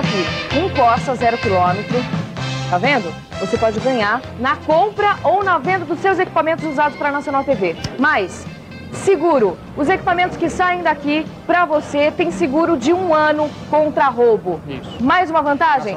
aqui, um Corsa zero quilômetro, tá vendo? Você pode ganhar na compra ou na venda dos seus equipamentos usados para a Nacional TV. Mas, seguro, os equipamentos que saem daqui para você tem seguro de um ano contra roubo. Isso. Mais uma vantagem?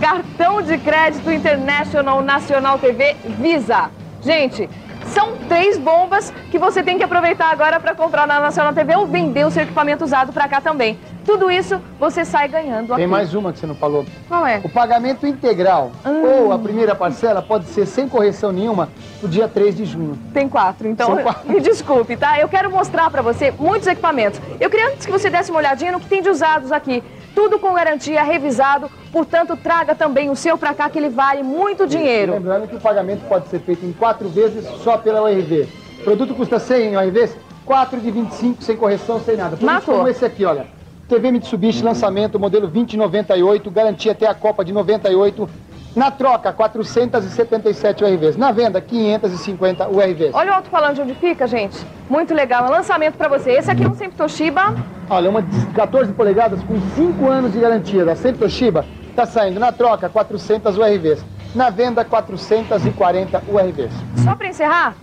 Cartão de crédito International Nacional TV Visa. Gente, são três bombas que você tem que aproveitar agora para comprar na Nacional TV ou vender o seu equipamento usado para cá também. Tudo isso você sai ganhando aqui. Tem mais uma que você não falou. Qual é? O pagamento integral Hum. ou a primeira parcela pode ser sem correção nenhuma no dia 3 de junho. Tem quatro, então São quatro. me desculpe, tá? Eu quero mostrar pra você muitos equipamentos. Eu queria antes que você desse uma olhadinha no que tem de usados aqui. Tudo com garantia, revisado, portanto, traga também o seu pra cá que ele vale muito dinheiro. Lembrando que o pagamento pode ser feito em quatro vezes só pela URV. O produto custa 100 URVs, 4 de 25 sem correção, sem nada. Produtos Matou. como esse aqui, olha. TV Mitsubishi, lançamento, modelo 2098, garantia até a Copa de 98. Na troca, 477 URVs. Na venda, 550 URVs. Olha o alto-falante onde fica, gente. Muito legal, é um lançamento pra você. Esse aqui é um sempre Toshiba. Olha, uma de 14 polegadas com 5 anos de garantia da Sempre Toshiba está saindo na troca 400 URVs. Na venda 440 URVs. Só pra encerrar,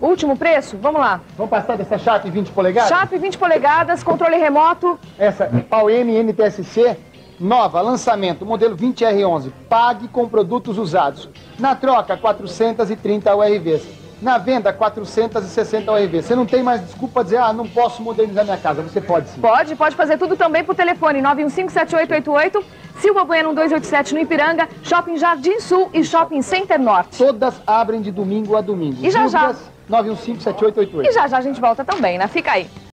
último preço, vamos lá. Vamos passar dessa Sharp 20 polegadas? Chape 20 polegadas, controle remoto. Essa Pau NTSC nova, lançamento, modelo 20R11. Pague com produtos usados. Na troca 430 URVs. Na venda 460 URVs. Você não tem mais desculpa dizer, ah, não posso modernizar minha casa. Você pode sim. Pode, pode fazer tudo também por telefone 9157888, Silva Bueno 1287 no Ipiranga, Shopping Jardim Sul e Shopping Center Norte. Todas abrem de domingo a domingo. E já já. Dúvidas? 9157888. E já já a gente volta também, né? Fica aí.